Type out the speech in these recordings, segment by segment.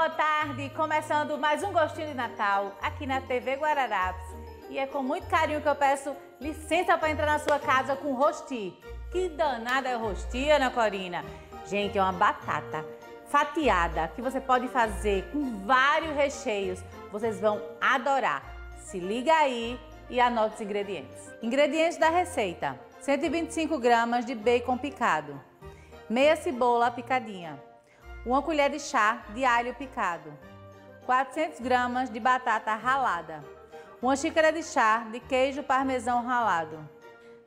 boa tarde! Começando mais um Gostinho de Natal aqui na TV Guararapes. E é com muito carinho que eu peço licença para entrar na sua casa com rosti. Que danada é rosti, Ana Corina? Gente, é uma batata fatiada que você pode fazer com vários recheios. Vocês vão adorar. Se liga aí e anote os ingredientes. Ingredientes da receita: 125 gramas de bacon picado, meia cebola picadinha, uma colher de chá de alho picado, 400 gramas de batata ralada, uma xícara de chá de queijo parmesão ralado,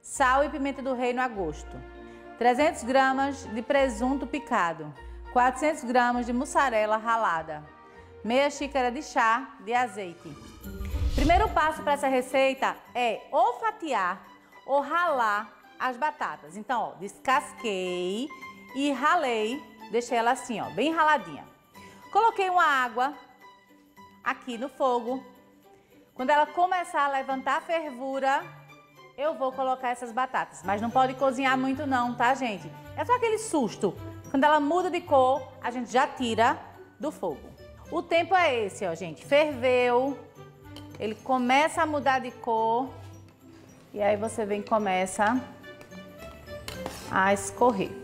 sal e pimenta do reino a gosto, 300 gramas de presunto picado, 400 gramas de mussarela ralada, meia xícara de chá de azeite. Primeiro passo para essa receita é ou fatiar ou ralar as batatas. Então, ó, descasquei e ralei Deixei ela assim, ó, bem raladinha. Coloquei uma água aqui no fogo. Quando ela começar a levantar a fervura, eu vou colocar essas batatas. Mas não pode cozinhar muito não, tá, gente? É só aquele susto. Quando ela muda de cor, a gente já tira do fogo. O tempo é esse, ó, gente. Ferveu. Ele começa a mudar de cor. E aí você vem e começa a escorrer.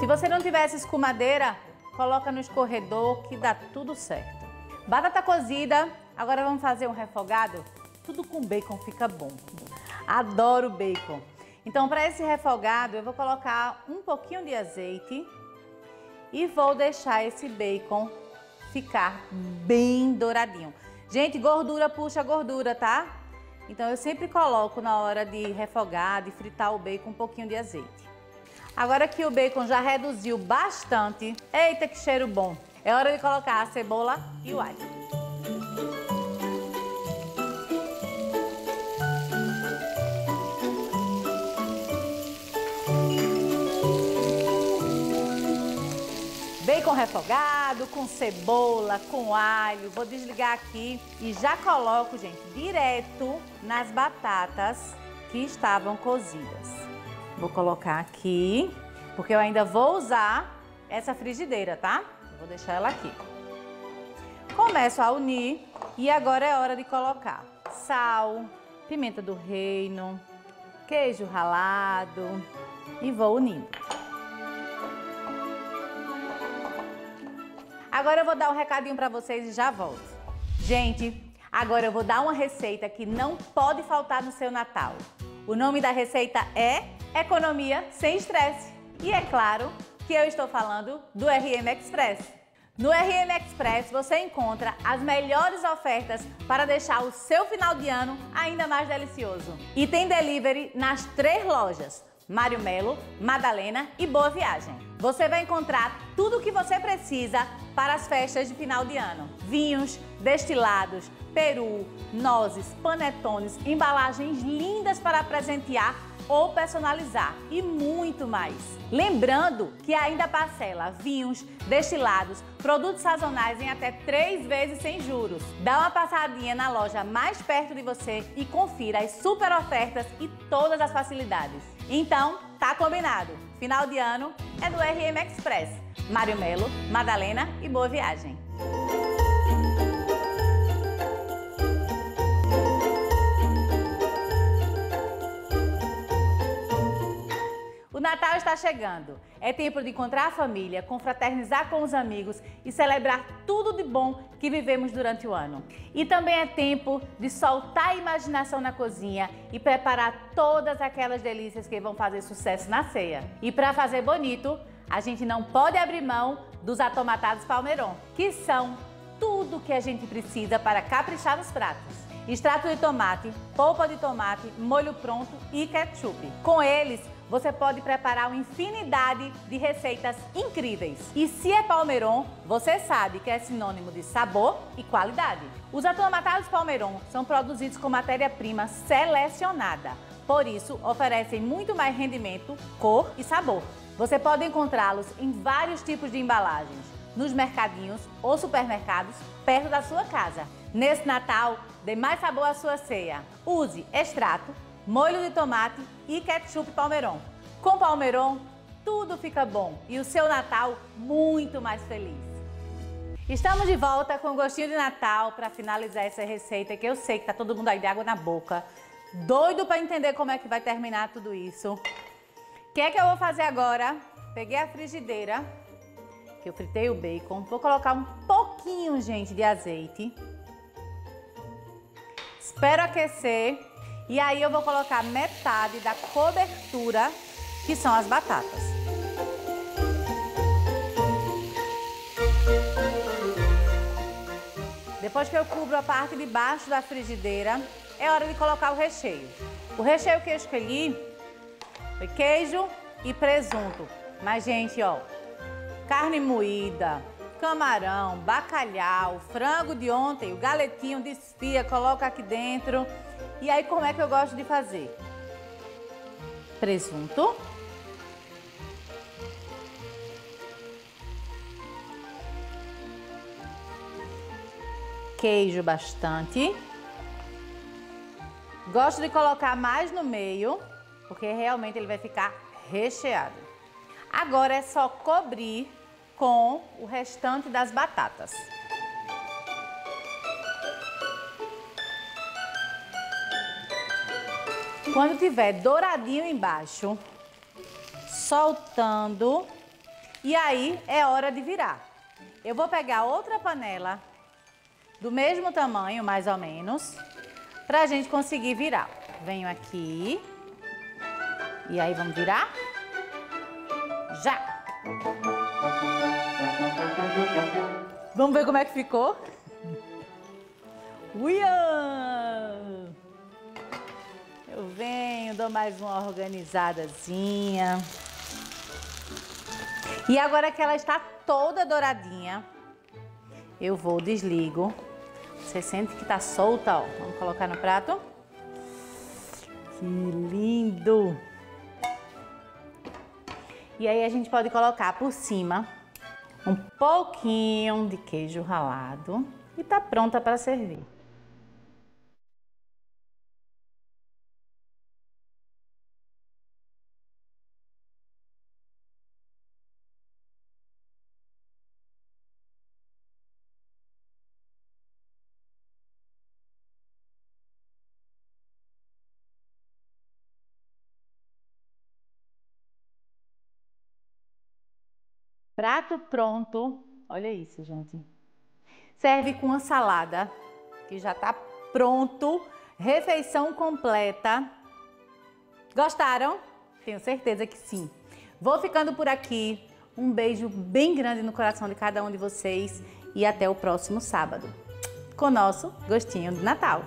Se você não tiver essa escumadeira, coloca no escorredor que dá tudo certo. Batata cozida, agora vamos fazer um refogado. Tudo com bacon fica bom. Adoro bacon. Então, para esse refogado, eu vou colocar um pouquinho de azeite e vou deixar esse bacon ficar bem douradinho. Gente, gordura puxa gordura, tá? Então, eu sempre coloco na hora de refogar, de fritar o bacon, um pouquinho de azeite. Agora que o bacon já reduziu bastante, eita que cheiro bom! É hora de colocar a cebola e o alho. Bacon refogado, com cebola, com alho. Vou desligar aqui e já coloco, gente, direto nas batatas que estavam cozidas. Vou colocar aqui, porque eu ainda vou usar essa frigideira, tá? Vou deixar ela aqui. Começo a unir e agora é hora de colocar sal, pimenta do reino, queijo ralado e vou unindo. Agora eu vou dar um recadinho para vocês e já volto. Gente, agora eu vou dar uma receita que não pode faltar no seu Natal. O nome da receita é economia sem estresse. E é claro que eu estou falando do RM Express. No RM Express você encontra as melhores ofertas para deixar o seu final de ano ainda mais delicioso. E tem delivery nas três lojas: Mário Melo, Madalena e Boa Viagem. Você vai encontrar tudo o que você precisa para as festas de final de ano: vinhos, destilados, peru, nozes, panetones, embalagens lindas para presentear ou personalizar e muito mais. Lembrando que ainda parcela vinhos, destilados, produtos sazonais em até três vezes sem juros. Dá uma passadinha na loja mais perto de você e confira as super ofertas e todas as facilidades. Então, tá combinado. Final de ano é do RM Express. Mário Melo, Madalena e boa viagem. O Natal está chegando. É tempo de encontrar a família, confraternizar com os amigos e celebrar tudo de bom que vivemos durante o ano. E também é tempo de soltar a imaginação na cozinha e preparar todas aquelas delícias que vão fazer sucesso na ceia. E para fazer bonito, a gente não pode abrir mão dos atomatados Palmeiron, que são tudo que a gente precisa para caprichar nos pratos extrato de tomate, polpa de tomate, molho pronto e ketchup. Com eles, você pode preparar uma infinidade de receitas incríveis. E se é Palmeiron, você sabe que é sinônimo de sabor e qualidade. Os atomatados Palmeiron são produzidos com matéria-prima selecionada. Por isso, oferecem muito mais rendimento, cor e sabor. Você pode encontrá-los em vários tipos de embalagens, nos mercadinhos ou supermercados perto da sua casa. Nesse Natal, dê mais sabor à sua ceia. Use extrato molho de tomate e ketchup Palmeiron. Com Palmeiron, tudo fica bom e o seu Natal muito mais feliz. Estamos de volta com gostinho de Natal para finalizar essa receita que eu sei que tá todo mundo aí de água na boca, doido para entender como é que vai terminar tudo isso. O que é que eu vou fazer agora? Peguei a frigideira, que eu fritei o bacon, vou colocar um pouquinho, gente, de azeite. Espero aquecer e aí eu vou colocar metade da cobertura, que são as batatas. Depois que eu cubro a parte de baixo da frigideira, é hora de colocar o recheio. O recheio que eu escolhi foi queijo e presunto. Mas, gente, ó, carne moída, camarão, bacalhau, frango de ontem, o galetinho desfia, coloca aqui dentro. E aí, como é que eu gosto de fazer? Presunto. Queijo bastante. Gosto de colocar mais no meio, porque realmente ele vai ficar recheado. Agora é só cobrir com o restante das batatas. Quando tiver douradinho embaixo, soltando, e aí é hora de virar. Eu vou pegar outra panela do mesmo tamanho, mais ou menos, pra gente conseguir virar. Venho aqui, e aí vamos virar? Já! Vamos ver como é que ficou? Uian! Eu venho, dou mais uma organizadazinha. E agora que ela está toda douradinha, eu vou, desligo. Você sente que está solta, ó. Vamos colocar no prato. Que lindo! E aí a gente pode colocar por cima um pouquinho de queijo ralado e tá pronta para servir. Prato pronto. Olha isso, gente. Serve com uma salada, que já está pronto. Refeição completa. Gostaram? Tenho certeza que sim. Vou ficando por aqui. Um beijo bem grande no coração de cada um de vocês e até o próximo sábado com o nosso gostinho de Natal.